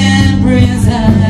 and prison